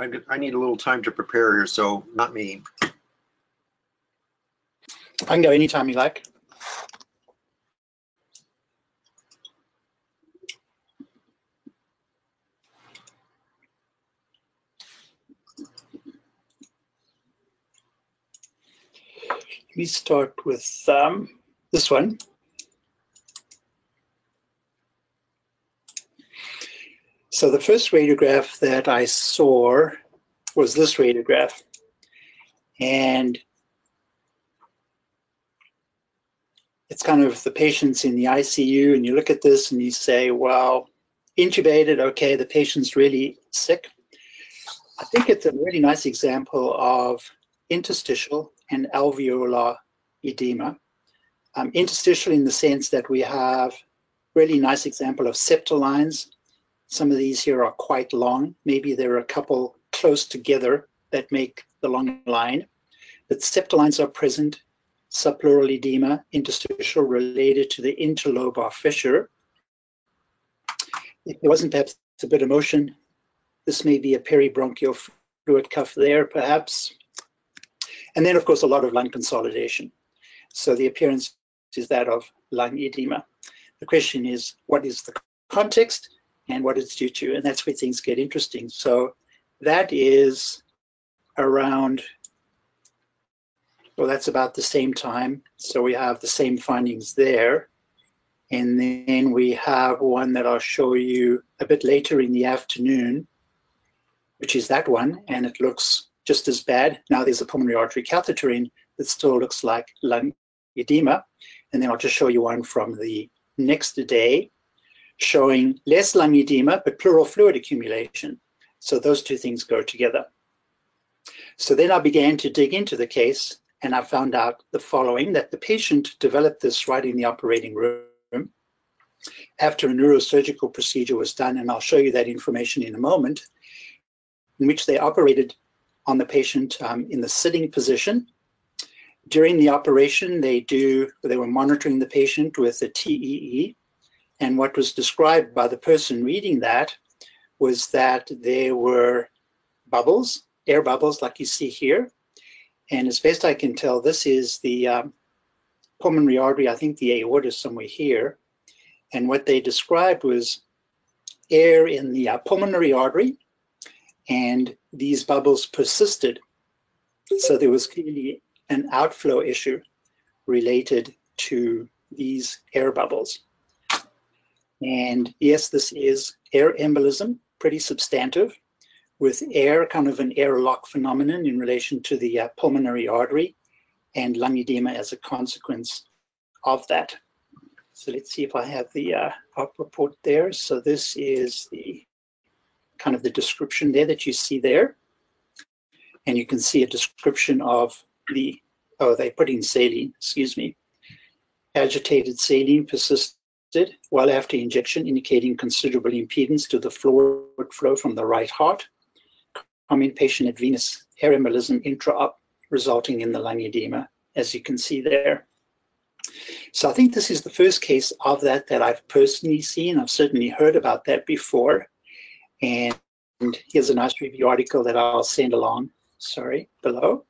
I, I need a little time to prepare here, so not me. I can go anytime you like. Let me start with um, this one. So the first radiograph that I saw was this radiograph. And it's kind of the patient's in the ICU and you look at this and you say, well, intubated, okay, the patient's really sick. I think it's a really nice example of interstitial and alveolar edema. Um, interstitial in the sense that we have really nice example of septal lines. Some of these here are quite long. Maybe there are a couple close together that make the long line. But septal lines are present subpleural edema, interstitial related to the interlobar fissure. If there wasn't perhaps a bit of motion, this may be a peribronchial fluid cuff there, perhaps. And then, of course, a lot of lung consolidation. So the appearance is that of lung edema. The question is, what is the context and what it's due to? And that's where things get interesting. So that is around well, that's about the same time. So we have the same findings there. And then we have one that I'll show you a bit later in the afternoon, which is that one. And it looks just as bad. Now there's a pulmonary artery catheter in that still looks like lung edema. And then I'll just show you one from the next day showing less lung edema, but pleural fluid accumulation. So those two things go together. So then I began to dig into the case and I found out the following, that the patient developed this right in the operating room after a neurosurgical procedure was done, and I'll show you that information in a moment, in which they operated on the patient um, in the sitting position. During the operation, they do they were monitoring the patient with a TEE, and what was described by the person reading that was that there were bubbles, air bubbles like you see here, and as best I can tell, this is the um, pulmonary artery. I think the aorta is somewhere here. And what they described was air in the uh, pulmonary artery, and these bubbles persisted. So there was clearly an outflow issue related to these air bubbles. And yes, this is air embolism, pretty substantive with air, kind of an airlock phenomenon in relation to the uh, pulmonary artery and lung edema as a consequence of that. So let's see if I have the uh, op report there. So this is the kind of the description there that you see there. And you can see a description of the, oh, they put in saline, excuse me. Agitated saline persisted while after injection, indicating considerable impedance to the fluid flow from the right heart common patient at venous air embolism intra-op, resulting in the lung edema, as you can see there. So I think this is the first case of that that I've personally seen. I've certainly heard about that before. And here's a nice review article that I'll send along, sorry, below,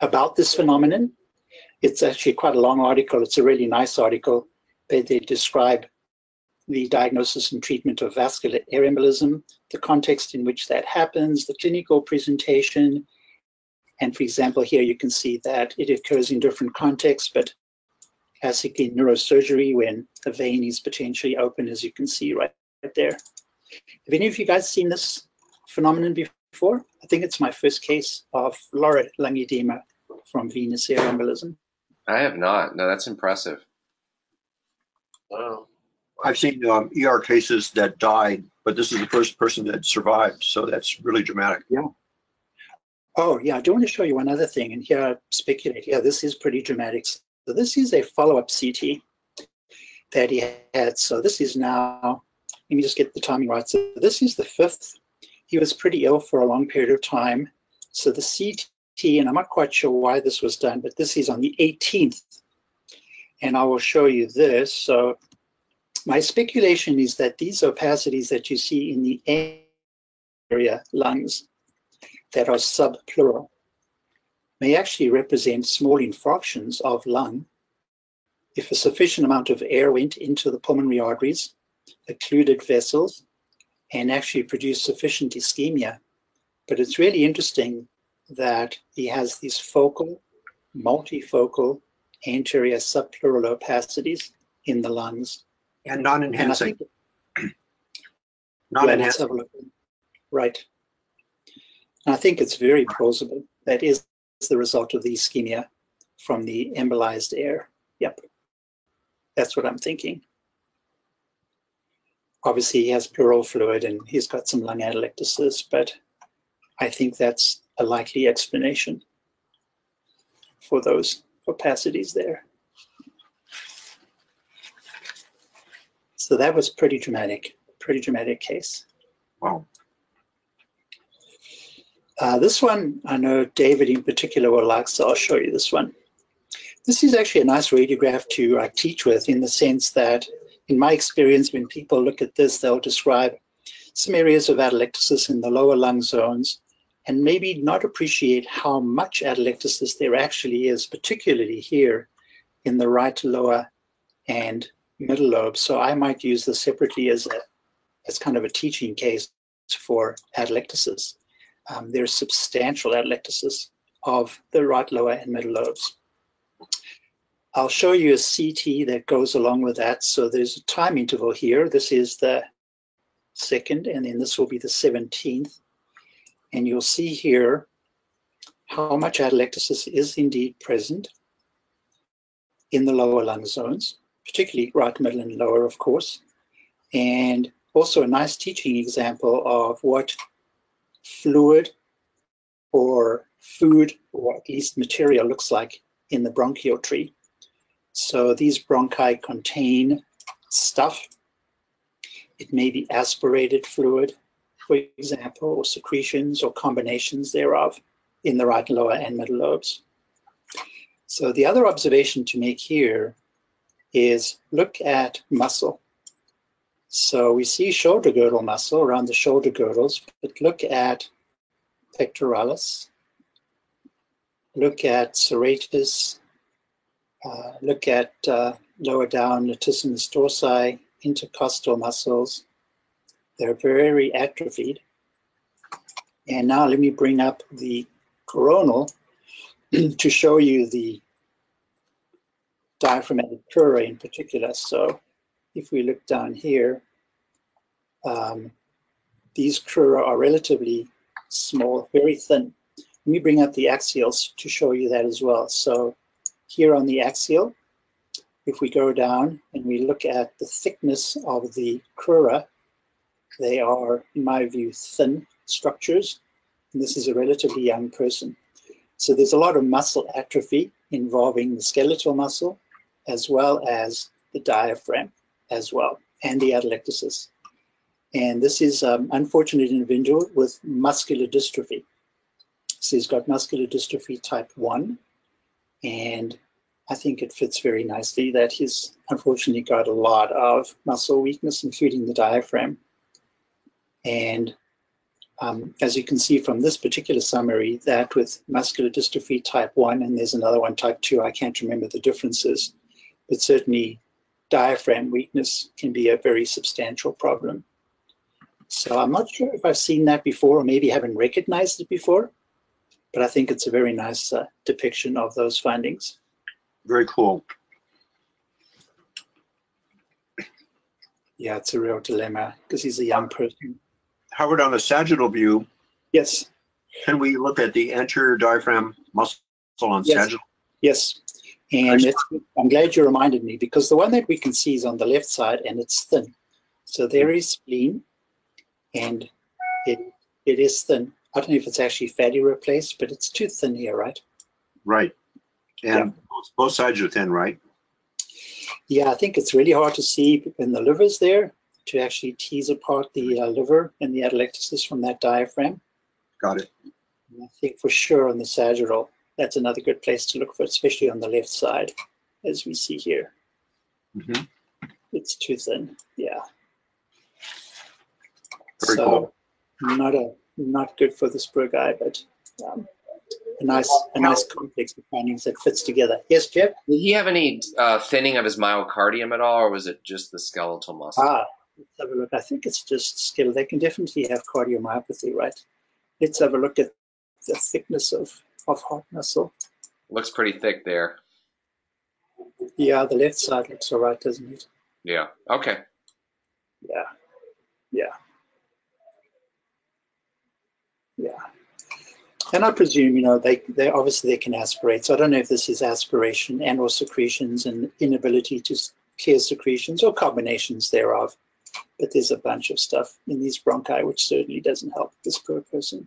about this phenomenon. It's actually quite a long article. It's a really nice article. They, they describe the diagnosis and treatment of vascular air embolism, the context in which that happens, the clinical presentation. And for example, here you can see that it occurs in different contexts, but classically neurosurgery when a vein is potentially open, as you can see right, right there. Have any of you guys seen this phenomenon before? I think it's my first case of lower lung edema from venous air embolism. I have not. No, that's impressive. Wow. I've seen um, ER cases that died, but this is the first person that survived, so that's really dramatic. Yeah. Oh, yeah. I do want to show you one other thing, and here I speculate. Yeah, this is pretty dramatic. So this is a follow-up CT that he had. So this is now, let me just get the timing right. So this is the fifth. He was pretty ill for a long period of time. So the CT, and I'm not quite sure why this was done, but this is on the 18th. And I will show you this. So my speculation is that these opacities that you see in the area lungs that are subpleural may actually represent small infarctions of lung if a sufficient amount of air went into the pulmonary arteries, occluded vessels, and actually produced sufficient ischemia. But it's really interesting that he has these focal, multifocal anterior subpleural opacities in the lungs. And And non-enhancing, think- Yeah, let's non-enhancing. have a look. Right. And I think it's very plausible that is the result of the ischemia from the embolized air. Yep. That's what I'm thinking. Obviously, he has pleural fluid and he's got some lung atelectasis, but I think that's a likely explanation for those opacities there. So that was pretty dramatic, pretty dramatic case. Wow. Uh, this one, I know David in particular will like, so I'll show you this one. This is actually a nice radiograph to uh, teach with in the sense that, in my experience, when people look at this, they'll describe some areas of atelectasis in the lower lung zones and maybe not appreciate how much atelectasis there actually is, particularly here in the right lower and middle lobe. So I might use this separately as a as kind of a teaching case for atelectasis um, there's substantial atelectasis of the right lower and middle lobes. I'll show you a CT that goes along with that. So there's a time interval here. This is the second, and then this will be the 17th. And you'll see here how much atelectasis is indeed present in the lower lung zones, particularly right, middle, and lower, of course. And also a nice teaching example of what fluid or food or at least material looks like in the bronchial tree. So these bronchi contain stuff. It may be aspirated fluid, for example, or secretions or combinations thereof in the right lower and middle lobes. So the other observation to make here is look at muscle. So we see shoulder girdle muscle around the shoulder girdles, but look at pectoralis, look at serratus, uh, look at uh, lower down latissimus dorsi, intercostal muscles. They're very atrophied. And now let me bring up the coronal to show you the diaphragmatic crura in particular. So if we look down here, um, these crura are relatively small, very thin. Let me bring up the axials to show you that as well. So here on the axial, if we go down and we look at the thickness of the crura, they are, in my view, thin structures. And this is a relatively young person. So there's a lot of muscle atrophy involving the skeletal muscle as well as the diaphragm as well, and the atelectasis. And this is um, unfortunate individual with muscular dystrophy. So he's got muscular dystrophy type 1, and I think it fits very nicely that he's unfortunately got a lot of muscle weakness, including the diaphragm. And um, as you can see from this particular summary, that with muscular dystrophy type 1, and there's another one type 2, I can't remember the differences, but certainly diaphragm weakness can be a very substantial problem. So I'm not sure if I've seen that before or maybe haven't recognized it before, but I think it's a very nice uh, depiction of those findings. Very cool. Yeah, it's a real dilemma because he's a young person. Howard, on a sagittal view, Yes, can we look at the anterior diaphragm muscle on Yes. sagittal? yes. And it's, I'm glad you reminded me because the one that we can see is on the left side and it's thin. So there is spleen and it it is thin. I don't know if it's actually fatty replaced, but it's too thin here, right? Right. And both- both sides are thin, right? Yeah, I think it's really hard to see in the liver's there to actually tease apart the uh, liver and the atelectasis from that diaphragm. Got it. And I think for sure on the sagittal, that's another good place to look for, especially on the left side, as we see here. Mhm. It's too thin, yeah. Very so cool. not a not good for this poor guy, but um, a nice, a nice complex of findings that fits together. Yes, Jeff? Did he have any uh, thinning of his myocardium at all, or was it just the skeletal muscle? Ah, let's have a look. I think it's just skill. They can definitely have cardiomyopathy, right? Let's have a look at the thickness of, of heart muscle. Looks pretty thick there. Yeah, the left side looks all right, doesn't it? Yeah. Okay. Yeah, yeah, yeah. And I presume, you know, they, they obviously they can aspirate. So I don't know if this is aspiration and or secretions and inability to clear secretions or combinations thereof. But there's a bunch of stuff in these bronchi which certainly doesn't help this poor person.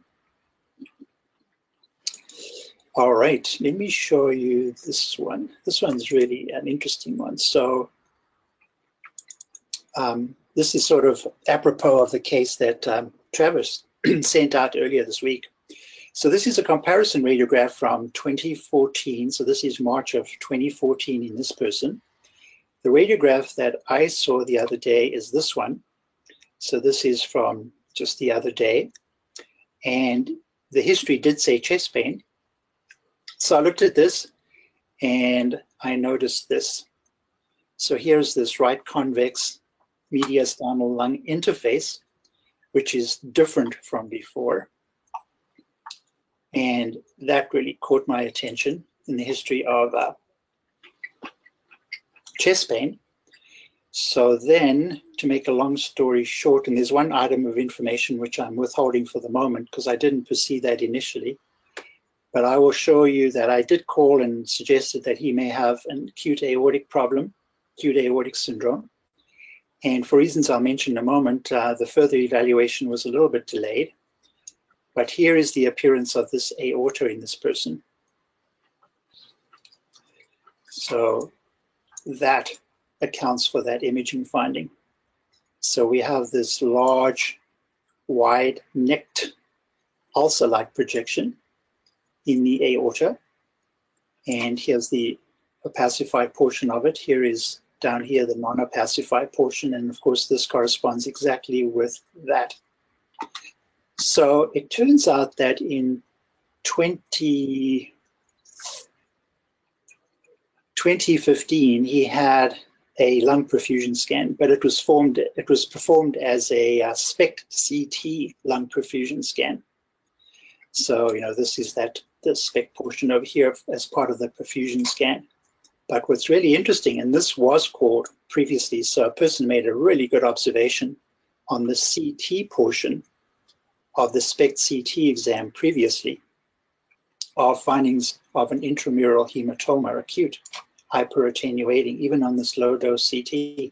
All right, let me show you this one. This one's really an interesting one. So um, this is sort of apropos of the case that um, Travis sent out earlier this week. So this is a comparison radiograph from 2014. So this is March of 2014 in this person. The radiograph that I saw the other day is this one. So this is from just the other day. And the history did say chest pain. So I looked at this and I noticed this. So here's this right convex mediastinal lung interface, which is different from before. And that really caught my attention in the history of uh, chest pain. So then, to make a long story short, and there's one item of information which I'm withholding for the moment because I didn't perceive that initially, but I will show you that I did call and suggested that he may have an acute aortic problem, acute aortic syndrome. And for reasons I'll mention in a moment, uh, the further evaluation was a little bit delayed. But here is the appearance of this aorta in this person. So that accounts for that imaging finding. So we have this large, wide necked ulcer-like projection in the aorta. And here's the opacified portion of it. Here is down here the non-opacified portion. And of course, this corresponds exactly with that. So it turns out that in 20, 2015, he had a lung perfusion scan, but it was formed, it was performed as a uh, SPECT CT lung perfusion scan. So, you know, this is that the SPECT portion over here as part of the perfusion scan. But what's really interesting, and this was called previously, so a person made a really good observation on the CT portion of the SPECT CT exam previously of findings of an intramural hematoma, acute hyperattenuating, even on this low dose CT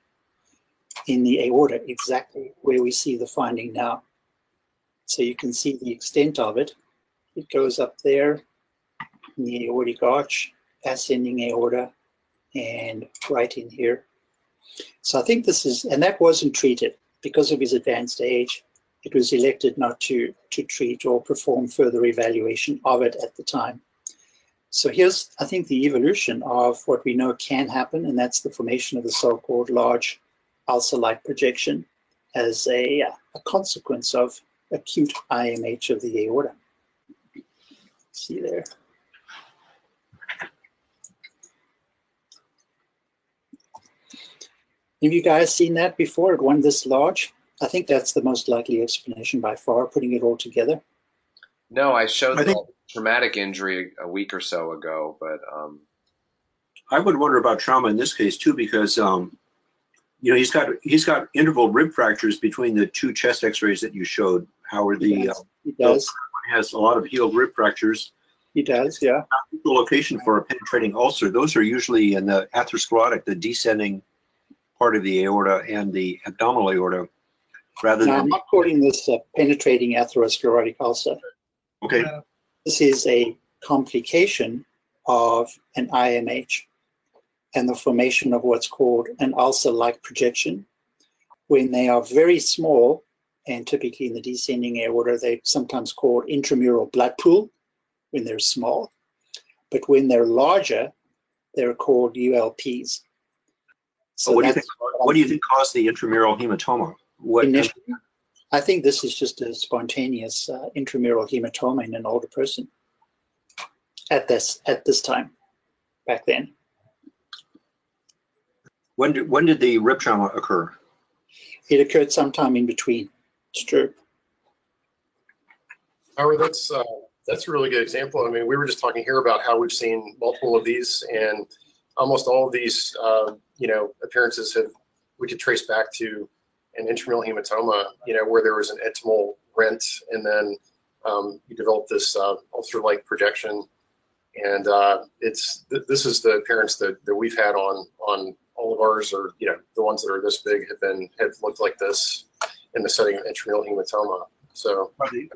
in the aorta, exactly where we see the finding now. So you can see the extent of it. It goes up there in the aortic arch, ascending aorta, and right in here. So I think this is, and that wasn't treated because of his advanced age. It was elected not to, to treat or perform further evaluation of it at the time. So here's, I think, the evolution of what we know can happen, and that's the formation of the so-called large ulcer-like projection as a, uh, a consequence of acute IMH of the aorta. See there. Have you guys seen that before at one this large? I think that's the most likely explanation by far, putting it all together. No, I showed I think- traumatic injury a week or so ago, but um, I would wonder about trauma in this case too, because, um, you know, he's got, he's got interval rib fractures between the two chest x-rays that you showed. Howard, the, uh, He does. has a lot of healed rib fractures. He does, yeah. The location for a penetrating ulcer, those are usually in the atherosclerotic, the descending part of the aorta and the abdominal aorta, rather Now, I'm not calling this a penetrating atherosclerotic ulcer. okay, This is a complication of an IMH and the formation of what's called an ulcer-like projection. When they are very small, and typically in the descending aorta, they're sometimes called intramural blood pool when they're small. But when they're larger, they're called ULPs. So what do you think, what do you think caused the intramural hematoma? What, initially, I think this is just a spontaneous uh, intramural hematoma in an older person at this at this time, back then. When did, when did the rib trauma occur? It occurred sometime in between. It's true. Howard, that's uh, that's a really good example. I mean, we were just talking here about how we've seen multiple of these, and almost all of these, uh, you know, appearances have we could trace back to an intramural hematoma, you know, where there was an intimal rent, and then um, you develop this uh, ulcer-like projection, and uh, it's th- this is the appearance that, that we've had on on all of ours, or you know, the ones that are this big have been have looked like this in the setting of intramural hematoma. So Are they-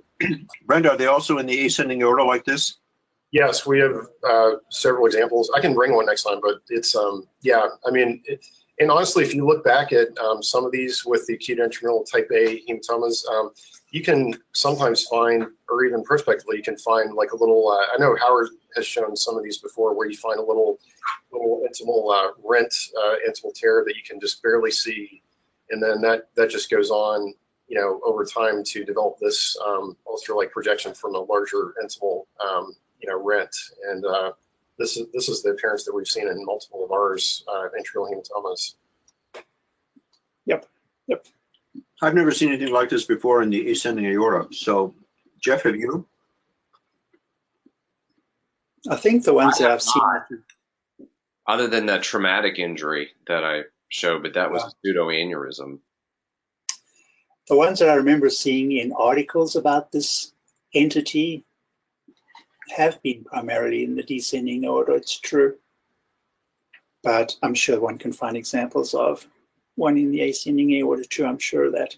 Brenda, are they also in the ascending aorta like this? yes, we have uh, several examples. I can bring one next time, but it's um yeah, I mean. It, and honestly, if you look back at um, some of these with the acute intramural type A hematomas, um, you can sometimes find, or even prospectively, you can find like a little. Uh, I know Howard has shown some of these before, where you find a little, little intimal uh, rent, uh, intimal tear that you can just barely see, and then that that just goes on, you know, over time to develop this um, ulcer-like projection from a larger intimal, um, you know, rent. And uh, this is this is the appearance that we've seen in multiple of ours uh, intramural hematomas. Yep, yep. I've never seen anything like this before in the ascending aorta. So, Jeff, have you? I think the ones I that have I've seen. Other than that traumatic injury that I showed, but that was a pseudo aneurysm. The ones that I remember seeing in articles about this entity have been primarily in the descending aorta, it's true. But I'm sure one can find examples of one in the ascending aorta too, I'm sure that.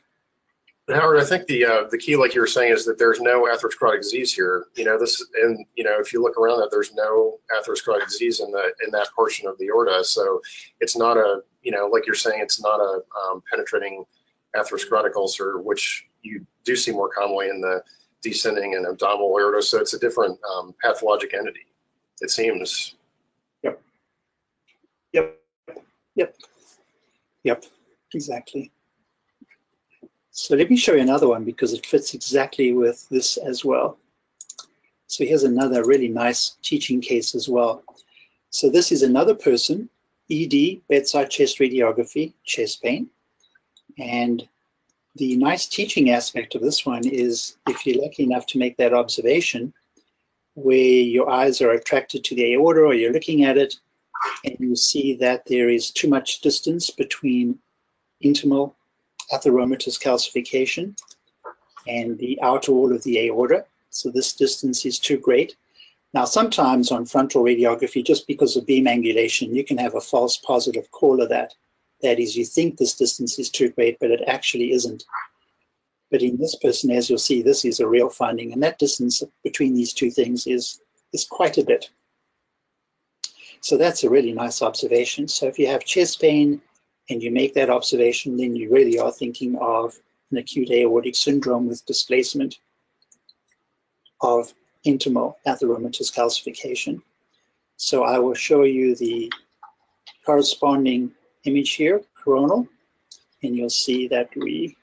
Howard, I think the uh, the key, like you were saying, is that there's no atherosclerotic disease here. You know, this and you know, if you look around that, there's no atherosclerotic disease in the in that portion of the aorta. So it's not a you know, like you're saying, it's not a um, penetrating atherosclerotic ulcer, which you do see more commonly in the descending and abdominal aorta. So it's a different um, pathologic entity. It seems. Yep. Yep. Yep. Yep. Exactly. So let me show you another one because it fits exactly with this as well. So here's another really nice teaching case as well. So this is another person, ED, bedside chest radiography, chest pain. And the nice teaching aspect of this one is if you're lucky enough to make that observation, where your eyes are attracted to the aorta or you're looking at it and you see that there is too much distance between intimal atheromatous calcification and the outer wall of the aorta. So this distance is too great. Now, sometimes on frontal radiography, just because of beam angulation, you can have a false positive call of that. That is, you think this distance is too great, but it actually isn't. But in this person, as you'll see, this is a real finding, and that distance between these two things is, is quite a bit. So that's a really nice observation. So if you have chest pain and you make that observation, then you really are thinking of an acute aortic syndrome with displacement of intimal atheromatous calcification. So I will show you the corresponding image here, coronal, and you'll see that we,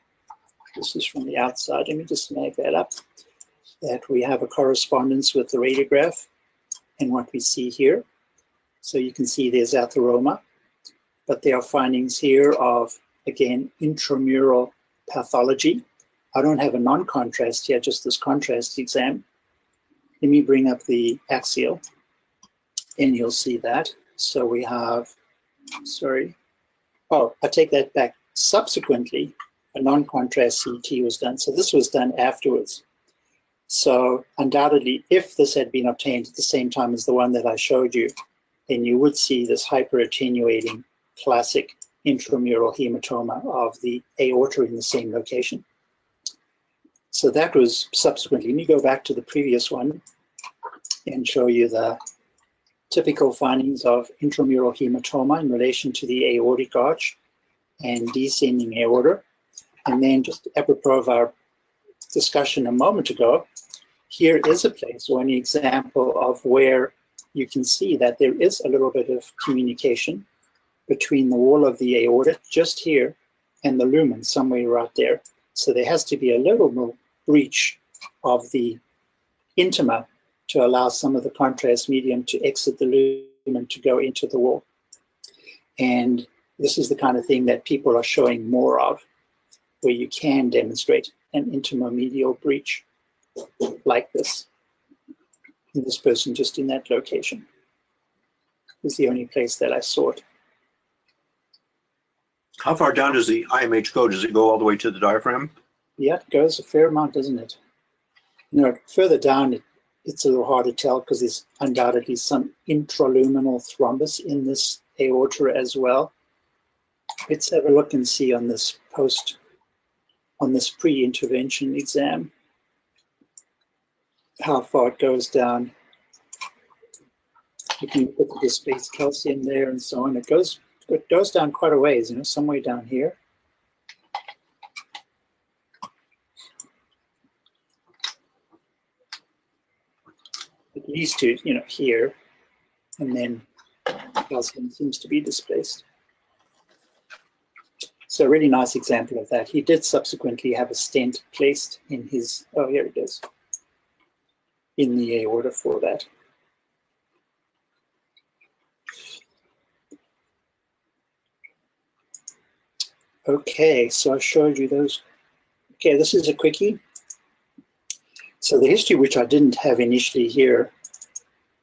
this is from the outside, let me just mag that up, that we have a correspondence with the radiograph and what we see here. So you can see there's atheroma, but there are findings here of, again, intramural pathology. I don't have a non-contrast here, just this contrast exam. Let me bring up the axial and you'll see that. So we have, sorry, oh, I take that back. Subsequently, a non-contrast CT was done. So this was done afterwards. So undoubtedly, if this had been obtained at the same time as the one that I showed you, then you would see this hyper-attenuating classic intramural hematoma of the aorta in the same location. So that was subsequently. Let me go back to the previous one and show you the typical findings of intramural hematoma in relation to the aortic arch and descending aorta. And then just apropos of our discussion a moment ago, here is a place or an example of where you can see that there is a little bit of communication between the wall of the aorta just here and the lumen somewhere right there. So there has to be a little more breach of the intima to allow some of the contrast medium to exit the lumen to go into the wall. And this is the kind of thing that people are showing more of, where you can demonstrate an intermedial breach like this. And this person just in that location is the only place that I saw it. How far down does the IMH go? Does it go all the way to the diaphragm? Yeah, it goes a fair amount, doesn't it? You know, further down, it, it's a little hard to tell because there's undoubtedly some intraluminal thrombus in this aorta as well. Let's have a look and see on this post, on this pre-intervention exam, how far it goes down. You can at the displaced calcium there and so on. It goes, it goes down quite a ways, you know, some way down here. Least to, you know, here, and then calcium seems to be displaced. So a really nice example of that. He did subsequently have a stent placed in his, oh, here it is, in the aorta for that. Okay, so I showed you those. Okay, this is a quickie. So the history, which I didn't have initially here,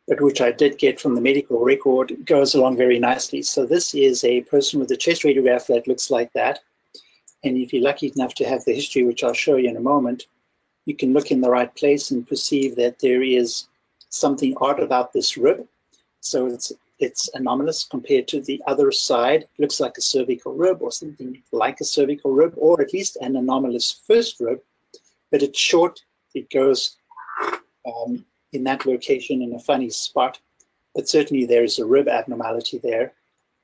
but which I did get from the medical record, goes along very nicely. So this is a person with a chest radiograph that looks like that. And if you're lucky enough to have the history, which I'll show you in a moment, you can look in the right place and perceive that there is something odd about this rib. So it's it's anomalous compared to the other side. It looks like a cervical rib or something like a cervical rib, or at least an anomalous first rib, but it's short. It goes um, in that location in a funny spot, but certainly there is a rib abnormality there.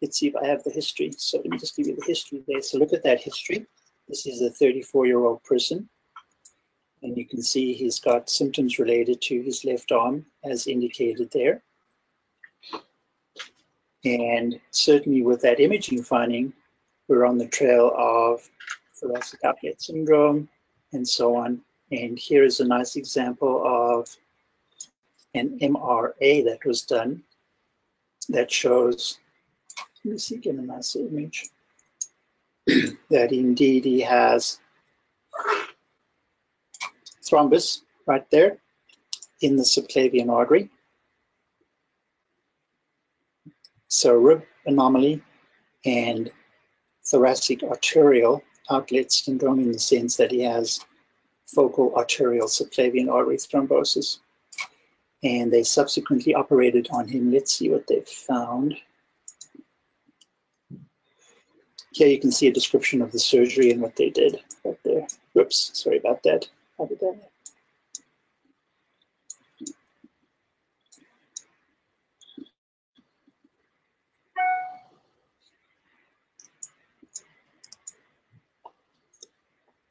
Let's see if I have the history. So let me just give you the history there. So look at that history. This is a 34 year old person. And you can see he's got symptoms related to his left arm as indicated there. And certainly with that imaging finding, we're on the trail of thoracic outlet syndrome and so on. And here is a nice example of an MRA that was done that shows, let me see, get a nice image, that indeed he has thrombus right there in the subclavian artery. So rib anomaly and thoracic arterial outlet syndrome in the sense that he has focal arterial subclavian artery thrombosis. And they subsequently operated on him. Let's see what they found. Here you can see a description of the surgery and what they did right there. Whoops, sorry about that. How did that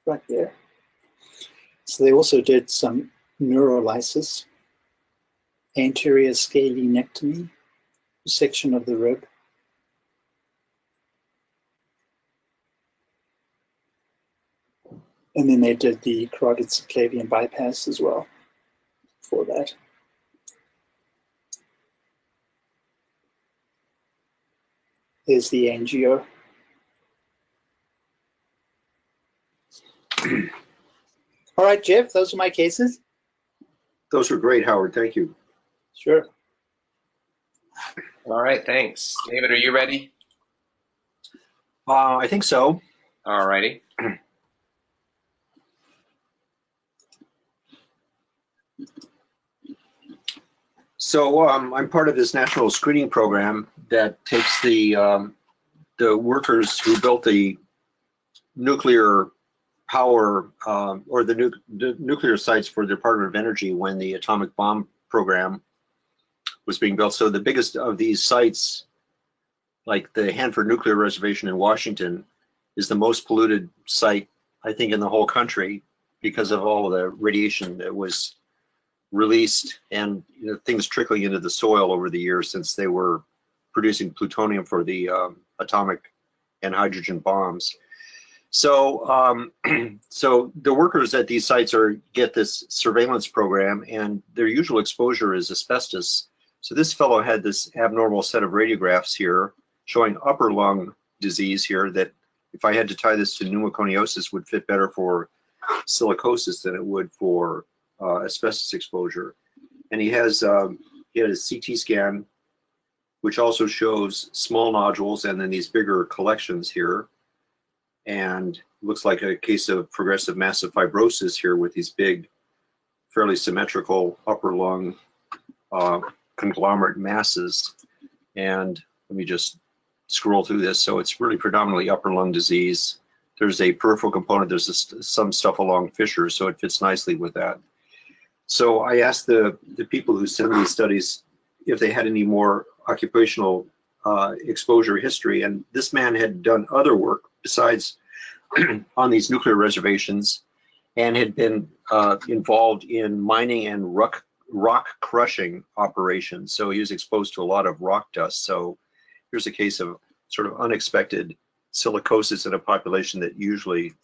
right there. So they also did some neurolysis, anterior scalenectomy, section of the rib. And then they did the carotid subclavian bypass as well for that. There's the angio. All right, Jeff, those are my cases. Those were great, Howard. Thank you. Sure. All right, thanks. David, are you ready? Uh, I think so. All righty. So um, I'm part of this national screening program that takes the um, the workers who built the nuclear power um, or the, nu the nuclear sites for the Department of Energy when the atomic bomb program was being built. So the biggest of these sites, like the Hanford Nuclear Reservation in Washington, is the most polluted site, I think, in the whole country because of all of the radiation that was released and you know, things trickling into the soil over the years since they were producing plutonium for the um, atomic and hydrogen bombs. So, um, so the workers at these sites are get this surveillance program, and their usual exposure is asbestos. So this fellow had this abnormal set of radiographs here showing upper lung disease here that if I had to tie this to pneumoconiosis would fit better for silicosis than it would for uh, asbestos exposure. And he has um, he had a CT scan, which also shows small nodules and then these bigger collections here. And looks like a case of progressive massive fibrosis here with these big, fairly symmetrical upper lung uh, conglomerate masses. And let me just scroll through this. So it's really predominantly upper lung disease. There's a peripheral component. There's a, some stuff along fissures, so it fits nicely with that. So I asked the, the people who sent these studies if they had any more occupational uh, exposure history. And this man had done other work besides on these nuclear reservations and had been uh, involved in mining and rock, rock crushing operations. So he was exposed to a lot of rock dust. So here's a case of sort of unexpected silicosis in a population that usually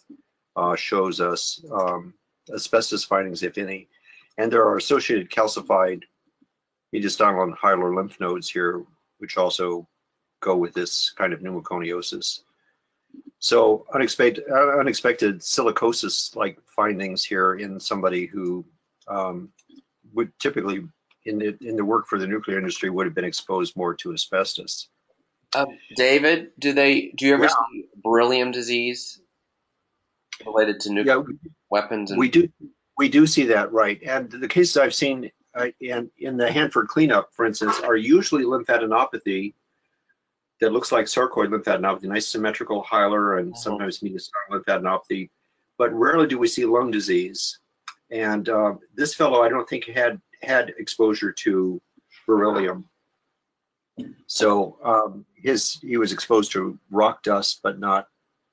uh, shows us um, asbestos findings, if any. And there are associated calcified mediastinal and hilar lymph nodes here, which also go with this kind of pneumoconiosis. So unexpected, uh, unexpected silicosis-like findings here in somebody who um, would typically, in the, in the work for the nuclear industry, would have been exposed more to asbestos. Uh, David, do they? Do you ever Yeah. see beryllium disease related to nuclear Yeah, we- weapons? And, we do, we do see that, right. And the cases I've seen uh, in, in the Hanford cleanup, for instance, are usually lymphadenopathy that looks like sarcoid lymphadenopathy, nice symmetrical hilar and Mhm. sometimes mediastinal lymphadenopathy, but rarely do we see lung disease. And uh, this fellow, I don't think had had exposure to beryllium. So um, his he was exposed to rock dust, but not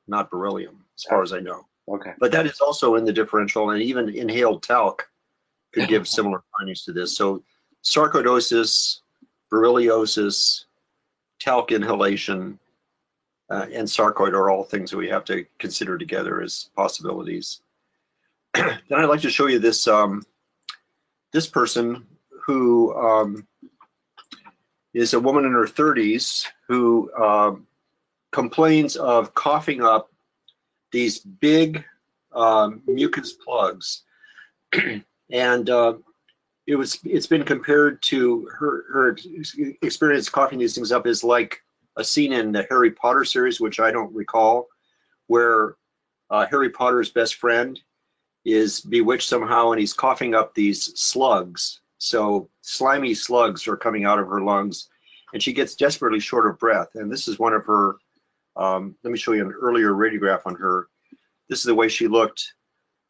not beryllium, as far as I know. okay. But that is also in the differential, and even inhaled talc could give similar findings to this. So sarcoidosis, berylliosis, talc inhalation, uh, and sarcoid are all things that we have to consider together as possibilities. then I'd like to show you this um, this person who um, is a woman in her 30s who um, complains of coughing up these big um, mucus plugs, and uh, it was it's been compared to her her experience coughing these things up is like a scene in the Harry Potter series, which I don't recall, where uh, Harry Potter's best friend is bewitched somehow and he's coughing up these slugs. So slimy slugs are coming out of her lungs, and she gets desperately short of breath. And this is one of her um, let me show you an earlier radiograph on her. This is the way she looked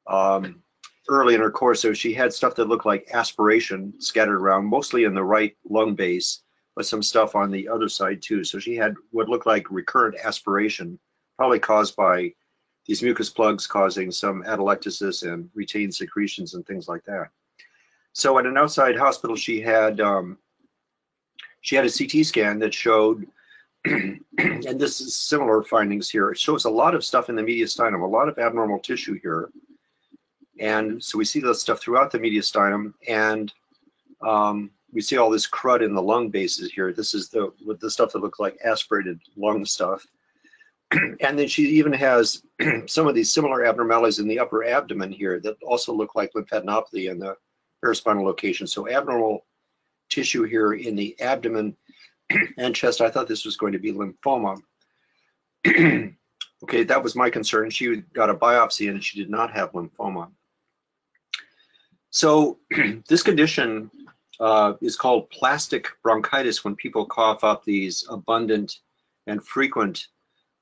um, early in her course. So she had stuff that looked like aspiration scattered around, mostly in the right lung base, but some stuff on the other side too. So she had what looked like recurrent aspiration, probably caused by these mucus plugs causing some atelectasis and retained secretions and things like that. So at an outside hospital, she had um, she had a CT scan that showed and this is similar findings here. It shows a lot of stuff in the mediastinum, a lot of abnormal tissue here. And so we see that stuff throughout the mediastinum, and um, we see all this crud in the lung bases here. This is the with the stuff that looks like aspirated lung stuff. and then she even has some of these similar abnormalities in the upper abdomen here that also look like lymphadenopathy in the paraspinal location. So abnormal tissue here in the abdomen and chest. I thought this was going to be lymphoma. okay, that was my concern. She got a biopsy and she did not have lymphoma. So this condition uh, is called plastic bronchitis when people cough up these abundant and frequent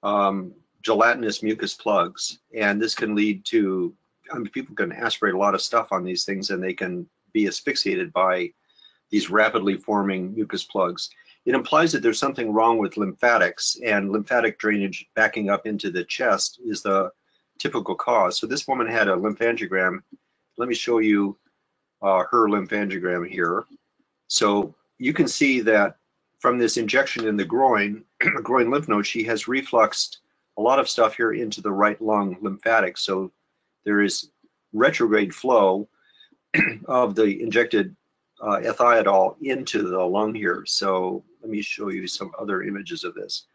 um, gelatinous mucus plugs. And this can lead to, I mean, people can aspirate a lot of stuff on these things and they can be asphyxiated by these rapidly forming mucus plugs it implies that there's something wrong with lymphatics and lymphatic drainage backing up into the chest is the typical cause. So this woman had a lymphangiogram. Let me show you uh, her lymphangiogram here. So you can see that from this injection in the groin, groin lymph node, she has refluxed a lot of stuff here into the right lung lymphatics. So there is retrograde flow of the injected uh, ethiodol into the lung here. So let me show you some other images of this.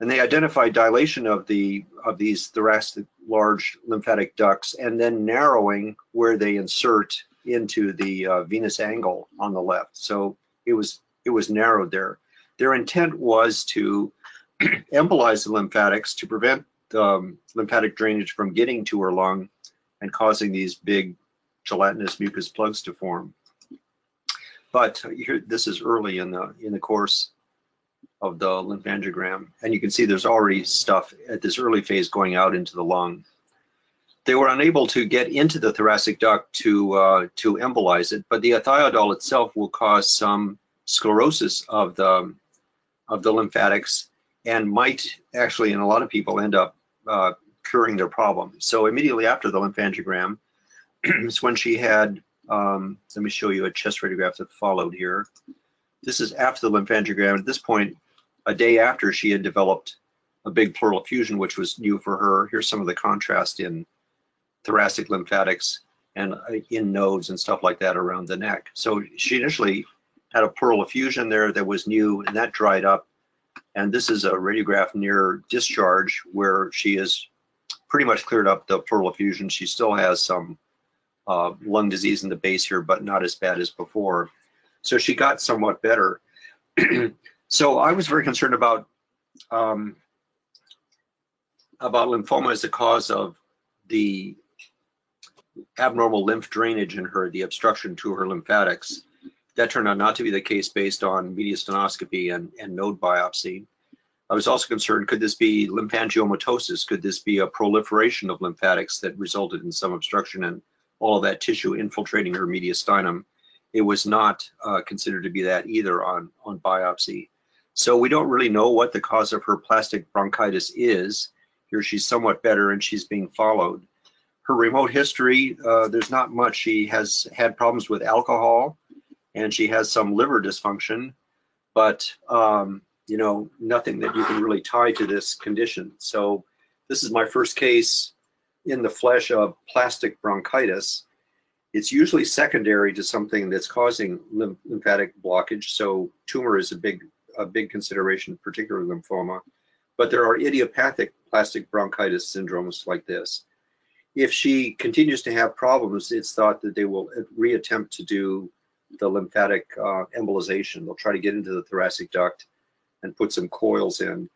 And they identified dilation of the of these thoracic large lymphatic ducts and then narrowing where they insert into the uh, venous angle on the left. So it was it was narrowed there. Their intent was to embolize the lymphatics to prevent the um, lymphatic drainage from getting to her lung and causing these big gelatinous mucus plugs to form. But here, this is early in the in the course of the lymphangiogram, and you can see there's already stuff at this early phase going out into the lung. They were unable to get into the thoracic duct to uh, to embolize it, but the ethiodol itself will cause some sclerosis of the of the lymphatics and might actually, in a lot of people, end up uh, curing their problem. So immediately after the lymphangiogram, it's when she had, um, let me show you a chest radiograph that followed here. This is after the lymphangiogram. At this point, a day after she had developed a big pleural effusion, which was new for her. Here's some of the contrast in thoracic lymphatics and uh, in nodes and stuff like that around the neck. So she initially had a pleural effusion there that was new and that dried up. And this is a radiograph near discharge where she is pretty much cleared up the pleural effusion. She still has some uh, lung disease in the base here, but not as bad as before. So she got somewhat better. so I was very concerned about um, about lymphoma as a cause of the abnormal lymph drainage in her, the obstruction to her lymphatics. That turned out not to be the case based on mediastinoscopy and, and node biopsy. I was also concerned, could this be lymphangiomatosis? Could this be a proliferation of lymphatics that resulted in some obstruction and all of that tissue infiltrating her mediastinum? It was not uh, considered to be that either on, on biopsy. So we don't really know what the cause of her plastic bronchitis is. Here she's somewhat better and she's being followed. Her remote history, uh, there's not much. She has had problems with alcohol and she has some liver dysfunction, but um, you know, nothing that you can really tie to this condition. So this is my first case in the flesh of plastic bronchitis. It's usually secondary to something that's causing lymphatic blockage. So tumor is a big, a big consideration, particularly lymphoma. But there are idiopathic plastic bronchitis syndromes like this. If she continues to have problems, it's thought that they will reattempt to do the lymphatic uh, embolization. They'll try to get into the thoracic duct and put some coils in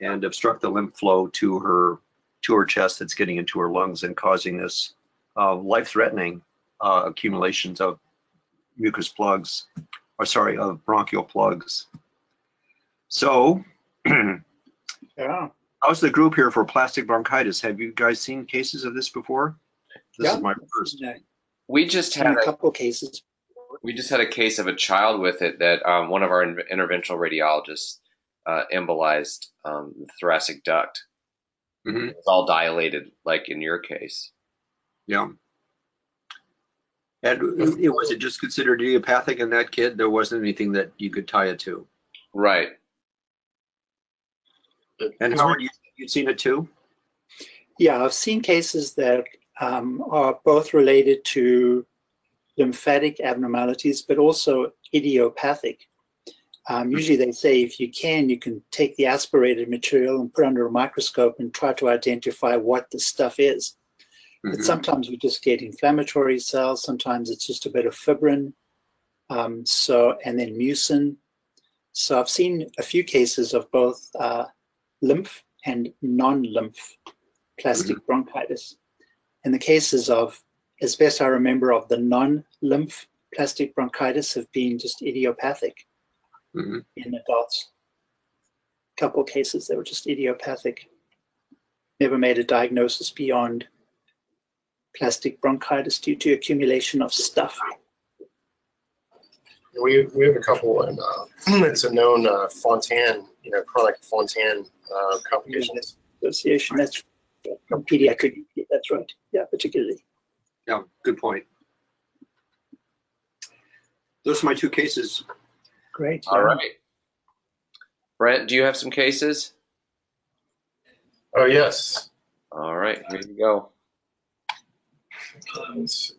and obstruct the lymph flow to her to her chest that's getting into her lungs and causing this uh, life-threatening uh, accumulations of mucus plugs, or sorry, of bronchial plugs. So, Yeah. how's the group here for plastic bronchitis? Have you guys seen cases of this before? This Yeah. is my first. Yeah, We just had a a, couple cases. We just had a case of a child with it that um, one of our in- interventional radiologists uh, embolized um, the thoracic duct. Mhm. It's all dilated, like in your case. Yeah. And it was it just considered idiopathic in that kid? There wasn't anything that you could tie it to. Right. And Howard, you, you'd seen it too? Yeah, I've seen cases that um, are both related to lymphatic abnormalities, but also idiopathic. Um, usually they say if you can, you can take the aspirated material and put under a microscope and try to identify what the stuff is. But Mhm. sometimes we just get inflammatory cells. Sometimes it's just a bit of fibrin. Um, so, and then mucin. So I've seen a few cases of both uh, lymph and non-lymph plastic bronchitis. And the cases of, as best I remember, of the non-lymph plastic bronchitis have been just idiopathic Mhm. in adults. A Couple cases that were just idiopathic. Never made a diagnosis beyond plastic bronchitis due to accumulation of stuff. We, we have a couple, and uh, it's a known uh, Fontan, you know, chronic Fontan uh, complications. Association, that's from pediatric, that's right. Yeah, particularly. Yeah, good point. Those are my two cases. Great. All right. Brent, do you have some cases? Oh, yes. All right, here you go. Let's see.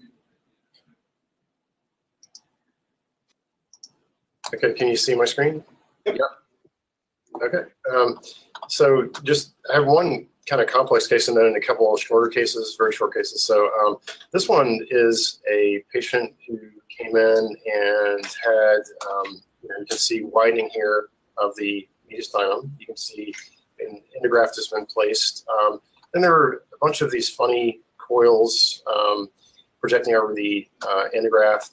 Okay, can you see my screen? Yep. Okay, um, so just, I have one kind of complex case and then in a couple of shorter cases, very short cases. So um, this one is a patient who came in and had, um, you know, you can see widening here of the mediastinum. You can see an endograft has been placed. Um, there are a bunch of these funny coils um, projecting over the uh, endograft.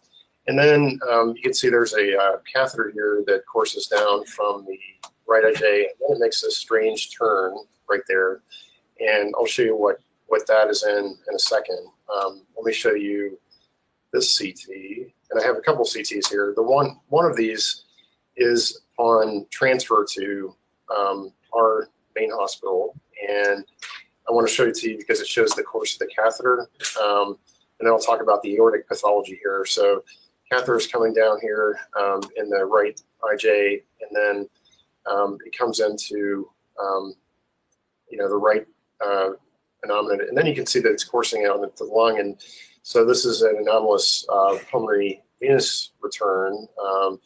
And then um, you can see there's a uh, catheter here that courses down from the right IJ, and then it makes this strange turn right there. And I'll show you what, what that is in in a second. Um, let me show you this CT. And I have a couple CTs here. The one, one of these is on transfer to um, our main hospital. And I want to show it to you because it shows the course of the catheter. Um, and then I'll talk about the aortic pathology here. So catheter is coming down here um, in the right IJ, and then um, it comes into um, you know the right uh, anomaly, and then you can see that it's coursing out into the lung. And so this is an anomalous uh, pulmonary venous return um,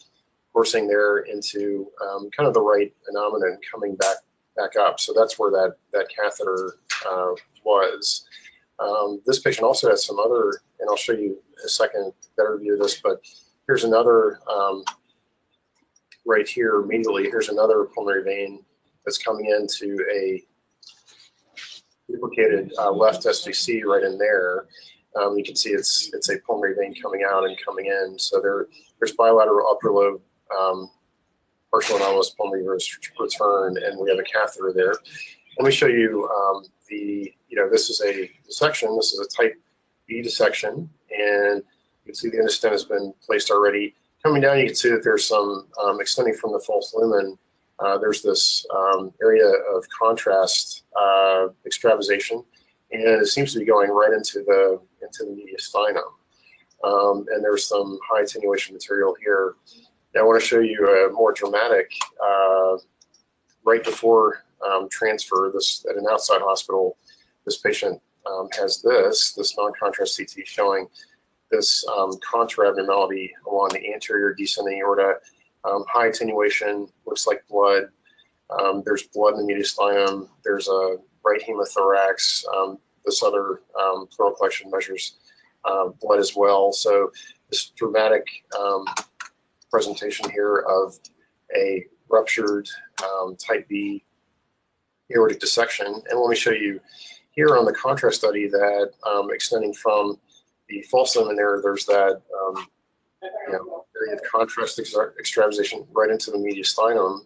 coursing there into um, kind of the right anomaly and coming back back up. So that's where that that catheter uh, was. Um, this patient also has some other, and I'll show you a second better view of this, but here's another um, right here immediately. Here's another pulmonary vein that's coming into a duplicated uh, left SVC right in there. Um, you can see it's it's a pulmonary vein coming out and coming in. So there there's bilateral upper lobe um, partial anomalous pulmonary return, and we have a catheter there. Let me show you um, the, you know, this is a dissection. This is a type B dissection, and you can see the endostent has been placed already. Coming down, you can see that there's some um, extending from the false lumen. Uh, there's this um, area of contrast uh, extravasation, and it seems to be going right into the into the mediastinum. Um, and there's some high attenuation material here. Now I want to show you a more dramatic, uh, right before um, transfer this at an outside hospital. This patient um, has this, this non-contrast CT showing this um, abnormality along the anterior descending aorta, um, high attenuation, looks like blood. Um, there's blood in the mediastinum. There's a right hemothorax. Um, this other um, pleural collection measures uh, blood as well. So this dramatic presentation here of a ruptured type B aortic dissection. And let me show you here on the contrast study that um, extending from the false lumen there, there's that um, you know, contrast extravasation right into the mediastinum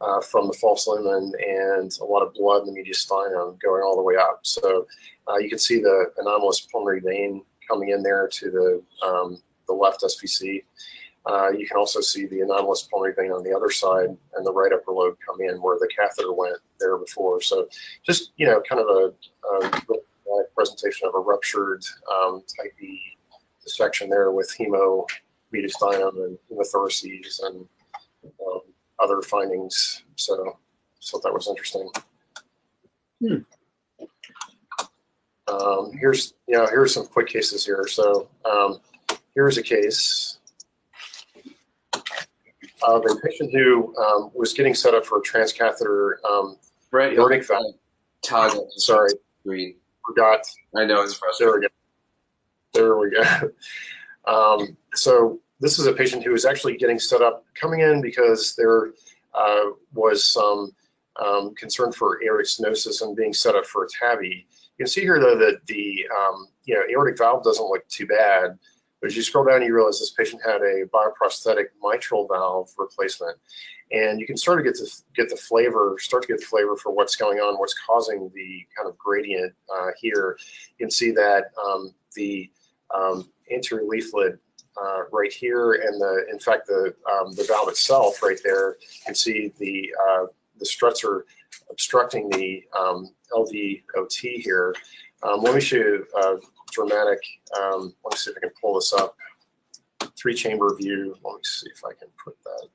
uh, from the false lumen and a lot of blood in the mediastinum going all the way up. So uh, you can see the anomalous pulmonary vein coming in there to the, um, the left SVC. Uh, you can also see the anomalous pulmonary vein on the other side and the right upper lobe come in where the catheter went there before. So just, you know, kind of a, a presentation of a ruptured um, type B dissection there with hemo, mediastinum, and hemothoraces and um, other findings. So I thought that was interesting. Hmm. Um, here's, you know, here's some quick cases here. So um, here's a case of a patient who um, was getting set up for a transcatheter um, Brett, aortic valve. toggle. Sorry, Screen. forgot. I know it's There we go. There we go. Um, so this is a patient who is actually getting set up, coming in because there uh, was some um, concern for aortic stenosis and being set up for a TAVI. You can see here though that the um, you know aortic valve doesn't look too bad. But as you scroll down, you realize this patient had a bioprosthetic mitral valve replacement. And you can start to get to get the flavor, start to get the flavor for what's going on, what's causing the kind of gradient uh, here. You can see that um, the um, anterior leaflet uh, right here, and the in fact the um, the valve itself right there. You can see the uh, the struts are obstructing the um, LVOT here. Um, let me show you uh, dramatic. Um, let me see if I can pull this up. Three chamber view. Let me see if I can put that.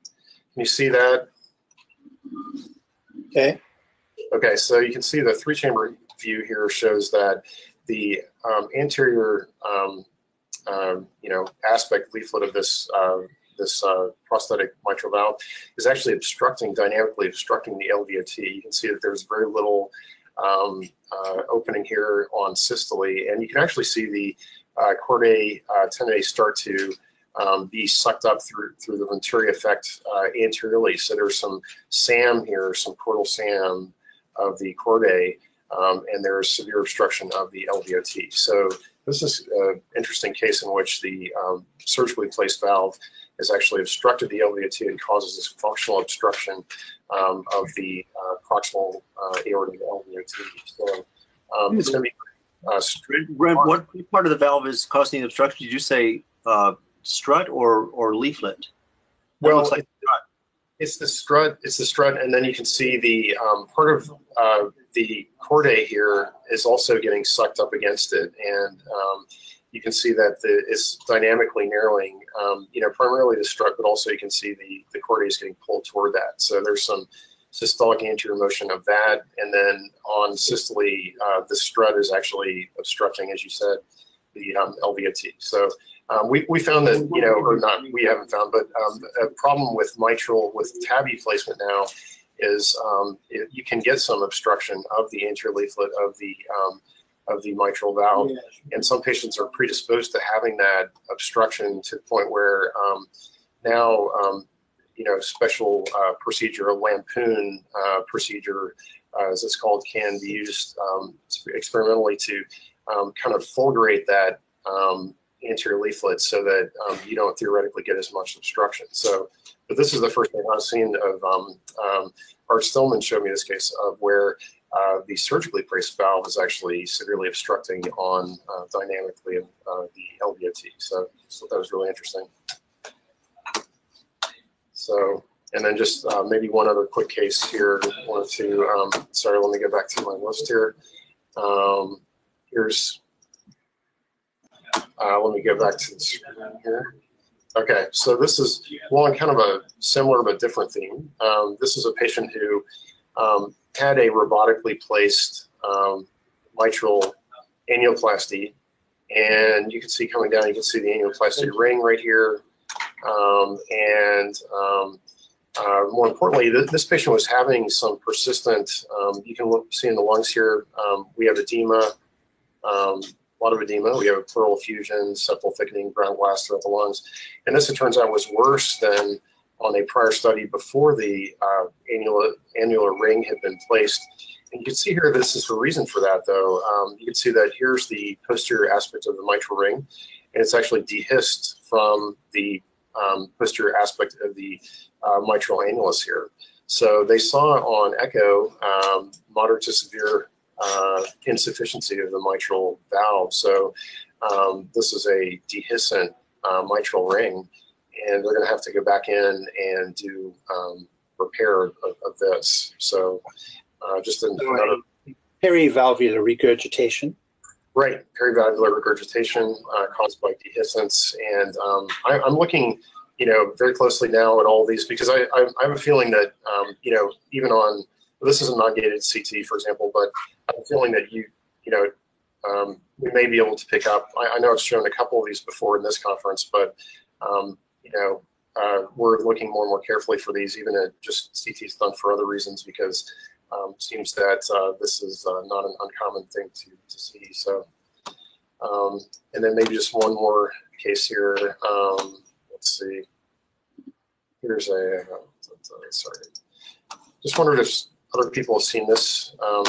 Can you see that? Okay. Okay, so you can see the three chamber view here shows that the um, anterior, um, you know, aspect leaflet of this uh, this uh, prosthetic mitral valve is actually obstructing, dynamically obstructing the LVOT. You can see that there's very little um, uh, opening here on systole, and you can actually see the uh, chordae uh, tendineae start to um, be sucked up through through the Venturi effect uh, anteriorly. So there's some SAM here, some chordal SAM of the chordae, um, and there's severe obstruction of the LVOT. So this is an interesting case in which the um, surgically placed valve has actually obstructed the LVOT and causes this functional obstruction um, of the uh, proximal uh, aortic LVOT. So um, it's going to be uh, what part of the valve is causing the obstruction? Did you say uh, strut or or leaflet? That well, looks like it's the strut. It's the strut, and then you can see the um, part of uh, the chordae here is also getting sucked up against it, and um, you can see that the, it's dynamically narrowing. Um, you know, primarily the strut, but also you can see the the chordae is getting pulled toward that. So there's some systolic anterior motion of that, and then on systole, uh, the strut is actually obstructing, as you said, the um, LVOT. So um, we, we found that, you know, or not, we haven't found, but um, a problem with mitral, with TAVI placement now is um, it, you can get some obstruction of the anterior leaflet of the um, of the mitral valve, and some patients are predisposed to having that obstruction to the point where um, now, um, you know, special uh, procedure, a lampoon uh, procedure, uh, as it's called, can be used experimentally to kind of fulgurate that um, anterior leaflet so that um, you don't theoretically get as much obstruction. So, but this is the first thing I've seen of um, um, Art Stillman showed me this case of where uh, the surgically placed valve is actually severely obstructing on uh, dynamically uh, the LVOT. So, so that was really interesting. So, and then just uh, maybe one other quick case here. Wanted to, um, sorry, let me get back to my list here. Um, here's uh, let me go back to the screen here. Okay, so this is one kind of a similar but different theme. Um, this is a patient who um, had a robotically placed um, mitral annuloplasty, and you can see coming down, you can see the annuloplasty ring right here, um, and um, uh, more importantly, th this patient was having some persistent, um, you can look, see in the lungs here, we have edema, um, of edema. We have a pleural effusion, septal thickening, ground glass throughout the lungs. And this, it turns out, was worse than on a prior study before the uh, annular, annular ring had been placed. And you can see here, this is the reason for that, though. Um, you can see that here's the posterior aspect of the mitral ring, and it's actually dehisced from the um, posterior aspect of the uh, mitral annulus here. So they saw on echo um, moderate to severe uh, insufficiency of the mitral valve. So um, this is a dehiscent uh, mitral ring, and they're going to have to go back in and do um, repair of, of, this. So uh, just another perivalvular regurgitation. Right, perivalvular regurgitation uh, caused by dehiscence, and um, I, am looking, you know, very closely now at all these because I, I, I have a feeling that, um, you know, even on this is a non-gated CT, for example, but I'm feeling that you, you know, um, we may be able to pick up. I, I, know I've shown a couple of these before in this conference, but um, you know, uh, we're looking more and more carefully for these, even at just CTs done for other reasons, because um, seems that uh, this is uh, not an uncommon thing to, to see. So, um, and then maybe just one more case here. Um, let's see. Here's a, uh, sorry. Just wondered if other people have seen this um,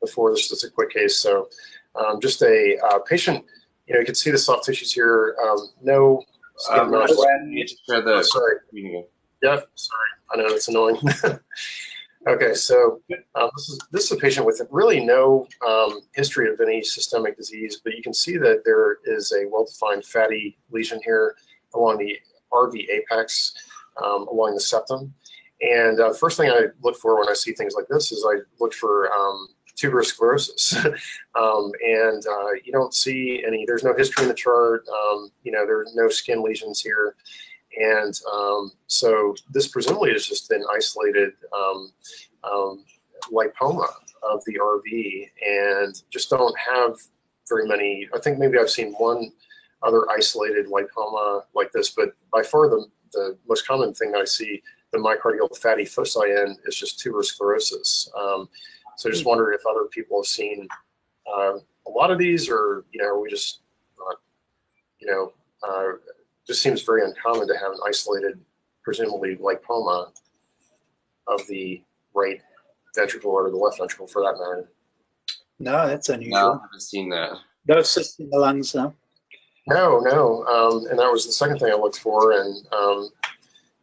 before. This is a quick case. So um, just a uh, patient, you know, you can see the soft tissues here. Um, no skin Brad, you just share the oh, sorry. Yeah, sorry. I know it's annoying. okay, so um, this is this is a patient with really no um, history of any systemic disease, but you can see that there is a well-defined fatty lesion here along the RV apex, um, along the septum. And uh, first thing I look for when I see things like this is I look for um, tuberous sclerosis. um, and uh, you don't see any, there's no history in the chart. Um, you know, there are no skin lesions here. And um, so this presumably has just been isolated um, um, lipoma. of the RV and just don't have very many. I think maybe I've seen one other isolated lipoma like this, but by far the, the most common thing I see the myocardial fatty foci in is just tuberous sclerosis. Um, so I just wonder if other people have seen uh, a lot of these, or you know, we just, uh, you know, uh, just seems very uncommon to have an isolated, presumably lipoma of the right ventricle or the left ventricle for that matter. No, that's unusual. No, I unusual. haven't seen that. No cysts in the lungs, no. No, no, um, and that was the second thing I looked for, and um,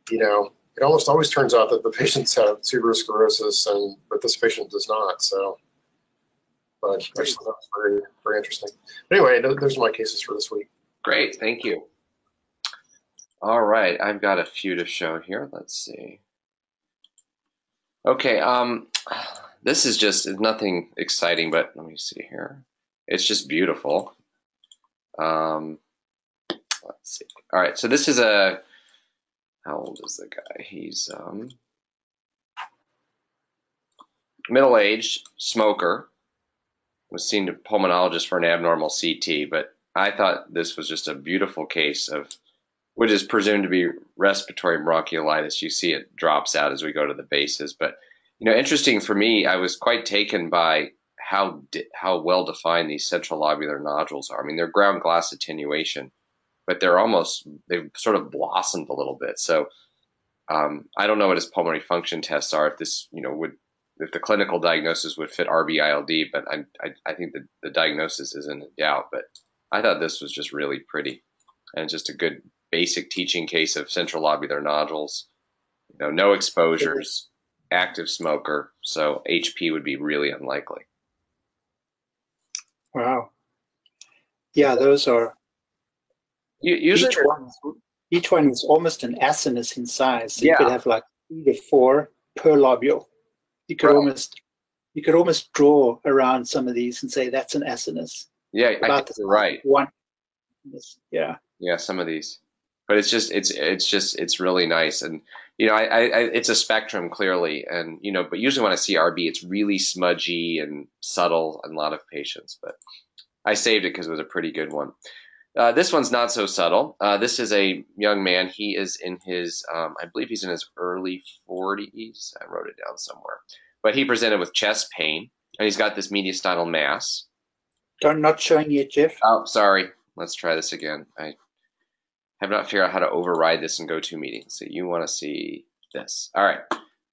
you know, it almost always turns out that the patients have tuberous sclerosis, and but this patient does not. So, but I just thought that was very, very interesting. Anyway, th- those are my cases for this week. Great, thank you. All right, I've got a few to show here. Let's see. Okay, um, this is just nothing exciting, but let me see here. It's just beautiful. Um, let's see. All right, so this is a. How old is the guy? He's um, middle-aged smoker. Was seen to pulmonologist for an abnormal CT, but I thought this was just a beautiful case of what is presumed to be respiratory bronchiolitis. You see it drops out as we go to the bases, but you know, interesting for me, I was quite taken by how how well defined these centrilobular nodules are. I mean, they're ground glass attenuation, but they're almost they've sort of blossomed a little bit. So um, I don't know what his pulmonary function tests are. If this you know would if the clinical diagnosis would fit RB-ILD, but I, I, I think the, the diagnosis is in doubt. But I thought this was just really pretty and just a good basic teaching case of centrilobular nodules. You know, no exposures, active smoker, so HP would be really unlikely. Wow. Yeah, those are Usually, each one. Each one is almost an acinus in size. So you could have like three to four per lobule. You could Right. almost you could almost draw around some of these and say that's an acinus. yeah, I think you're right. One. Yeah. Yeah, some of these, but it's just it's it's just it's really nice, and you know, I, I, I it's a spectrum clearly, and you know, but usually when I see RB, it's really smudgy and subtle in a lot of patients, but I saved it because it was a pretty good one. Uh, this one's not so subtle. Uh, this is a young man. He is in his, um, I believe he's in his early 40s. I wrote it down somewhere. But he presented with chest pain, and he's got this mediastinal mass. Don't not showing yet, Jeff. Oh, sorry. Let's try this again. I have not figured out how to override this in GoToMeeting. So you want to see this. All right.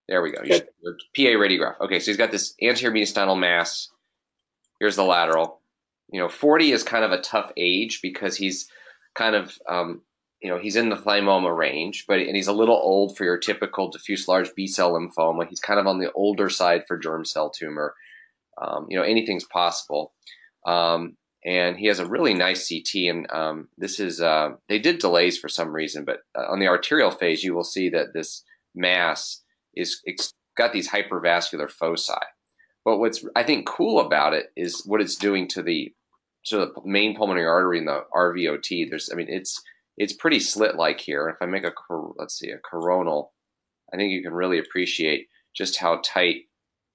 There we go. You PA radiograph. Okay, so he's got this anterior mediastinal mass. Here's the lateral. You know, 40 is kind of a tough age because he's kind of, um, you know, he's in the thymoma range, but and he's a little old for your typical diffuse large B cell lymphoma. He's kind of on the older side for germ cell tumor. Um, you know, anything's possible. Um, and he has a really nice CT. And um, this is uh, they did delays for some reason, but uh, on the arterial phase, you will see that this mass is it's got these hypervascular foci. But what's I think cool about it is what it's doing to the to the main pulmonary artery in the RVOT. There's I mean it's it's pretty slit like here. If I make a let's see a coronal, I think you can really appreciate just how tight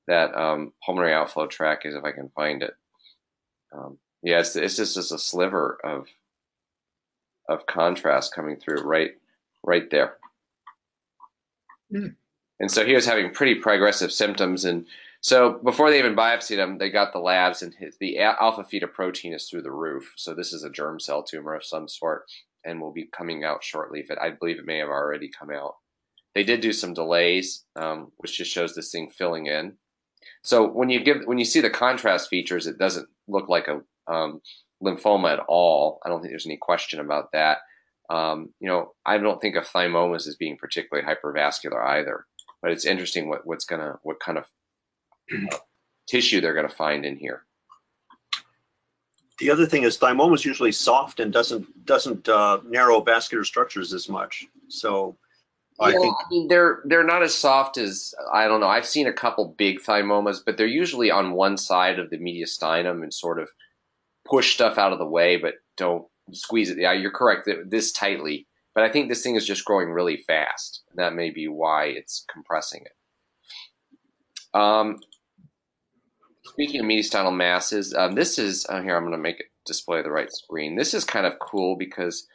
that um, pulmonary outflow track is if I can find it. Um, yeah, it's, it's just, just a sliver of of contrast coming through right right there. Mm. And so he was having pretty progressive symptoms, and so before they even biopsied him, they got the labs, and his, the alpha fetoprotein is through the roof. So this is a germ cell tumor of some sort, and will be coming out shortly. If it, I believe it may have already come out. They did do some delays, um, which just shows this thing filling in. So when you give when you see the contrast features, it doesn't look like a um, lymphoma at all. I don't think there's any question about that. Um, you know, I don't think of thymomas as being particularly hypervascular either. But it's interesting what, what's gonna what kind of tissue they're gonna find in here. The other thing is thymoma is usually soft and doesn't doesn't uh, narrow vascular structures as much. So I think I mean, they're they're not as soft as I don't know. I've seen a couple big thymomas, but they're usually on one side of the mediastinum and sort of push stuff out of the way, but don't squeeze it. Yeah, you're correct. This tightly, but I think this thing is just growing really fast. and That may be why it's compressing it. Um, speaking of mediastinal masses, um, this is uh, here. I'm going to make it display the right screen. This is kind of cool because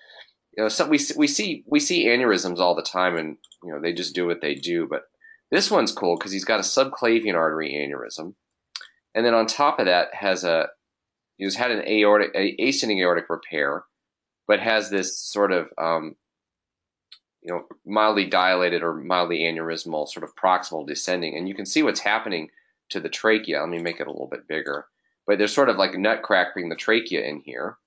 you know we we see we see aneurysms all the time, and you know they just do what they do. But this one's cool because he's got a subclavian artery aneurysm, and then on top of that has a he's had an aortic a, ascending aortic repair, but has this sort of um, you know mildly dilated or mildly aneurysmal sort of proximal descending, and you can see what's happening to the trachea. Let me make it a little bit bigger. But there's sort of like a nut cracking the trachea in here.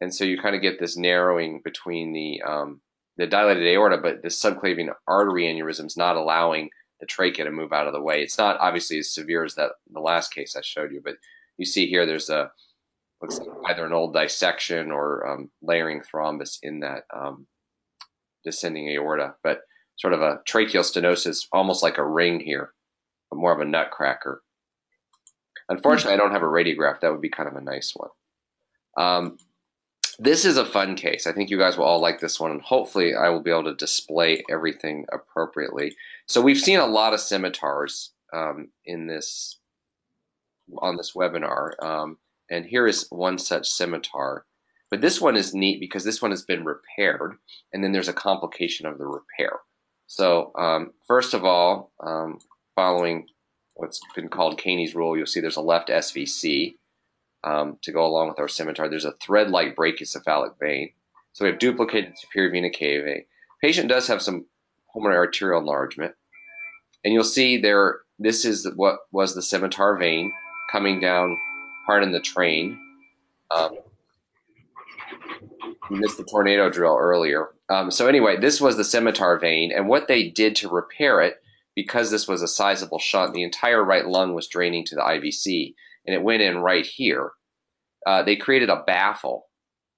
And so you kind of get this narrowing between the um, the dilated aorta, but the subclavian artery aneurysm is not allowing the trachea to move out of the way. It's not obviously as severe as that the last case I showed you, but you see here there's a looks like either an old dissection or um, layering thrombus in that um, descending aorta, but sort of a tracheal stenosis, almost like a ring here but more of a nutcracker. Unfortunately, I don't have a radiograph. That would be kind of a nice one. Um, this is a fun case. I think you guys will all like this one, and hopefully, I will be able to display everything appropriately. So we've seen a lot of scimitars um, in this on this webinar, um, and here is one such scimitar. But this one is neat because this one has been repaired, and then there's a complication of the repair. So um, first of all, um, following what's been called Caney's rule, you'll see there's a left SVC um, to go along with our scimitar. There's a thread-like brachiocephalic vein. So we have duplicated superior vena cava. Patient does have some pulmonary arterial enlargement. And you'll see there, this is what was the scimitar vein coming down part in the train. Um, missed the tornado drill earlier. Um, so anyway, this was the scimitar vein, and what they did to repair it because this was a sizable shunt, the entire right lung was draining to the IVC, and it went in right here. Uh, they created a baffle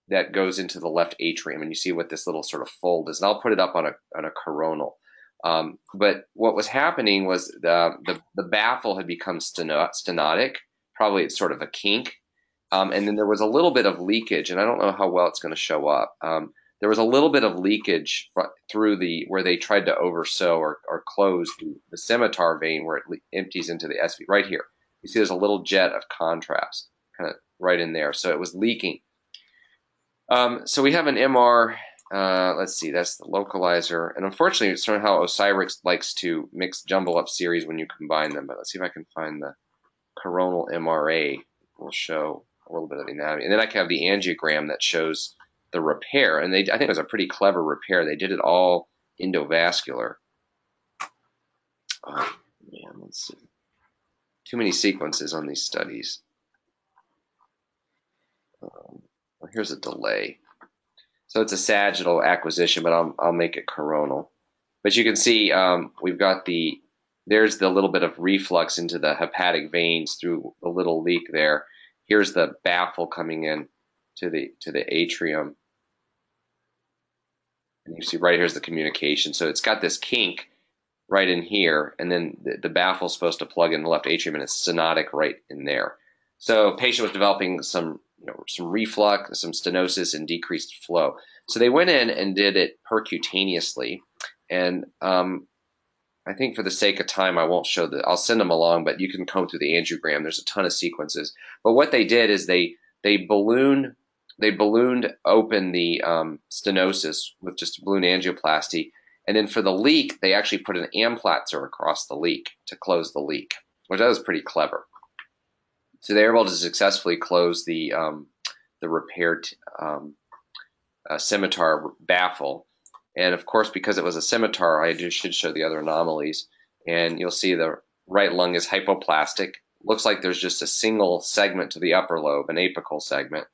that goes into the left atrium, and you see what this little sort of fold is. And I'll put it up on a on a coronal. Um, but what was happening was the the, the baffle had become stenotic. Probably it's sort of a kink, um, and then there was a little bit of leakage, and I don't know how well it's going to show up. Um, there was a little bit of leakage through the where they tried to oversew or, or close the, the scimitar vein where it empties into the SV right here. You see there's a little jet of contrast kind of right in there. So it was leaking. Um, so we have an MR. Uh, let's see, that's the localizer. And unfortunately, it's sort how Osirix likes to mix jumble up series when you combine them. But let's see if I can find the coronal MRA. Will show a little bit of the anatomy. And then I can have the angiogram that shows the repair, and they I think it was a pretty clever repair. They did it all endovascular. Oh, man, let's see. Too many sequences on these studies. Um, well, here's a delay. So it's a sagittal acquisition, but I'll, I'll make it coronal. But you can see um, we've got the, there's the little bit of reflux into the hepatic veins through the little leak there. Here's the baffle coming in to the, to the atrium. And you see right here's the communication. So it's got this kink right in here, and then the, the baffle is supposed to plug in the left atrium, and it's stenotic right in there. So patient was developing some you know, some reflux, some stenosis, and decreased flow. So they went in and did it percutaneously, and um, I think for the sake of time, I won't show the. I'll send them along, but you can comb through the angiogram. There's a ton of sequences. But what they did is they they balloon they ballooned open the um, stenosis with just a balloon angioplasty. And then for the leak, they actually put an amplatzer across the leak to close the leak, which that was pretty clever. So they were able to successfully close the um, the repaired um, uh, scimitar baffle. And of course, because it was a scimitar, I should show the other anomalies. And you'll see the right lung is hypoplastic. Looks like there's just a single segment to the upper lobe, an apical segment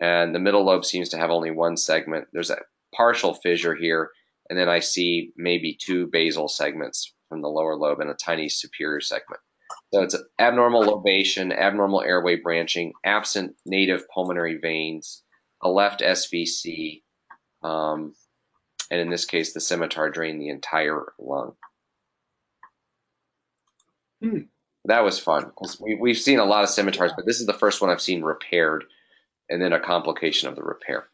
and the middle lobe seems to have only one segment. There's a partial fissure here, and then I see maybe two basal segments from the lower lobe and a tiny superior segment. So it's abnormal lobation, abnormal airway branching, absent native pulmonary veins, a left SVC, um, and in this case, the scimitar drained the entire lung. Hmm. That was fun because we, we've seen a lot of scimitars, but this is the first one I've seen repaired and then a complication of the repair.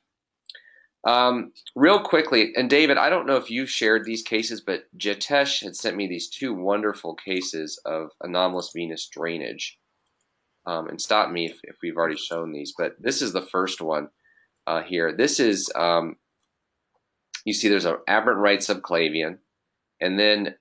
Um, real quickly, and David, I don't know if you shared these cases, but Jitesh had sent me these two wonderful cases of anomalous venous drainage. um, and stop me if, if we've already shown these, but this is the first one uh, here. This is, um, you see there's an aberrant right subclavian, and then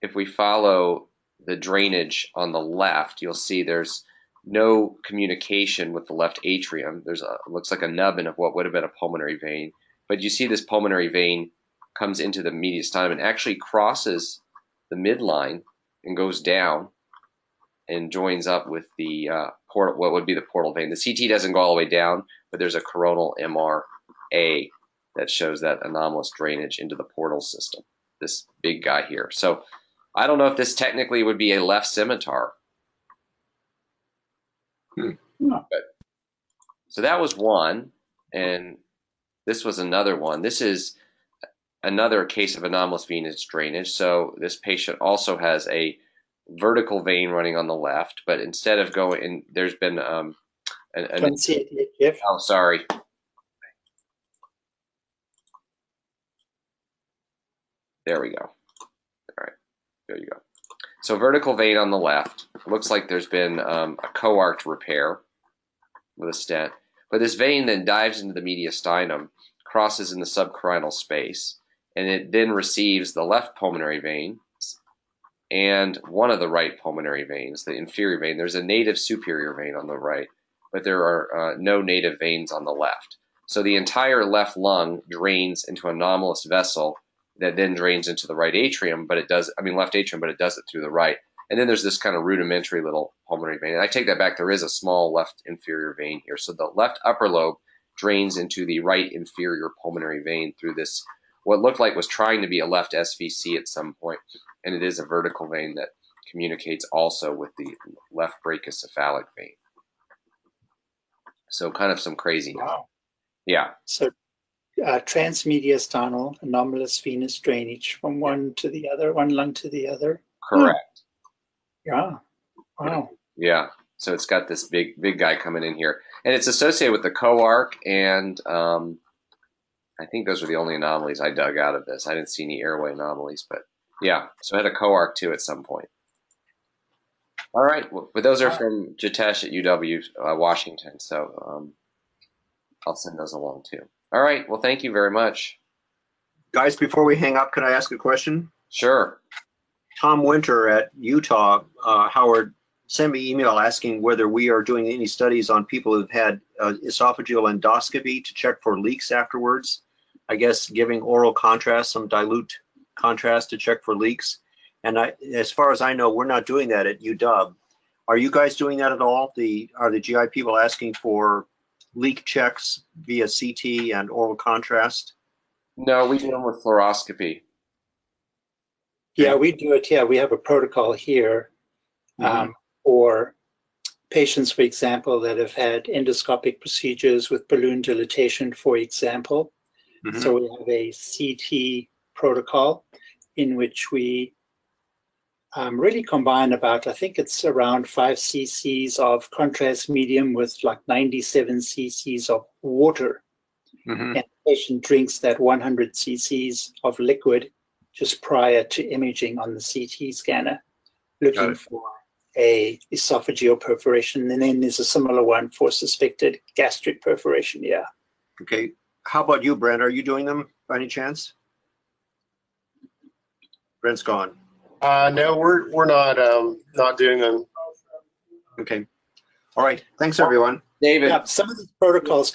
if we follow the drainage on the left, you'll see there's no communication with the left atrium. There's a looks like a nubbin of what would have been a pulmonary vein, but you see this pulmonary vein comes into the mediastinum and actually crosses the midline and goes down and joins up with the uh, portal, what would be the portal vein. The CT doesn't go all the way down, but there's a coronal MRA that shows that anomalous drainage into the portal system. This big guy here. So I don't know if this technically would be a left scimitar. Hmm. So that was one, and this was another one. This is another case of anomalous venous drainage. So this patient also has a vertical vein running on the left, but instead of going, and there's been um, an, an Don't see it Jeff. oh sorry, there we go. All right, there you go. So vertical vein on the left. looks like there's been um, a coarct repair with a stent, but this vein then dives into the mediastinum, crosses in the subcarinal space, and it then receives the left pulmonary vein and one of the right pulmonary veins, the inferior vein. There's a native superior vein on the right, but there are uh, no native veins on the left. So the entire left lung drains into an anomalous vessel that then drains into the right atrium, but it does, I mean, left atrium, but it does it through the right. And then there's this kind of rudimentary little pulmonary vein. And I take that back. There is a small left inferior vein here. So the left upper lobe drains into the right inferior pulmonary vein through this, what looked like was trying to be a left SVC at some point and it is a vertical vein that communicates also with the left brachiocephalic vein. So kind of some craziness. Wow. Yeah. So uh, transmediastinal anomalous venous drainage from one to the other, one lung to the other. Correct. Yeah. Wow. Yeah. So it's got this big big guy coming in here, and it's associated with the coarc, and um, I think those were the only anomalies I dug out of this. I didn't see any airway anomalies, but yeah. So I had a coarc too at some point. All right, well, but those are from Jitesh at UW uh, Washington, so um, I'll send those along too. All right, well, thank you very much. Guys, before we hang up, can I ask a question? Sure. Tom Winter at Utah, uh, Howard, sent me email asking whether we are doing any studies on people who've had uh, esophageal endoscopy to check for leaks afterwards. I guess giving oral contrast, some dilute contrast to check for leaks. And I, as far as I know, we're not doing that at UW. Are you guys doing that at all? The are the GI people asking for leak checks via CT and oral contrast? No, we do them with fluoroscopy. Yeah, we do it. Yeah, we have a protocol here um, for patients, for example, that have had endoscopic procedures with balloon dilatation, for example. Mhm. So we have a CT protocol in which we um, really combine about, I think it's around five cc's of contrast medium with like 97 cc's of water. Mhm. And the patient drinks that 100 cc's of liquid just prior to imaging on the CT scanner, looking for a esophageal perforation. And then there's a similar one for suspected gastric perforation. Yeah. Okay. How about you, Brent? Are you doing them by any chance? Brent's gone. Uh, no, we're, we're not, um, not doing them. Okay. All right. Thanks, everyone. David, Yeah. Some of these protocols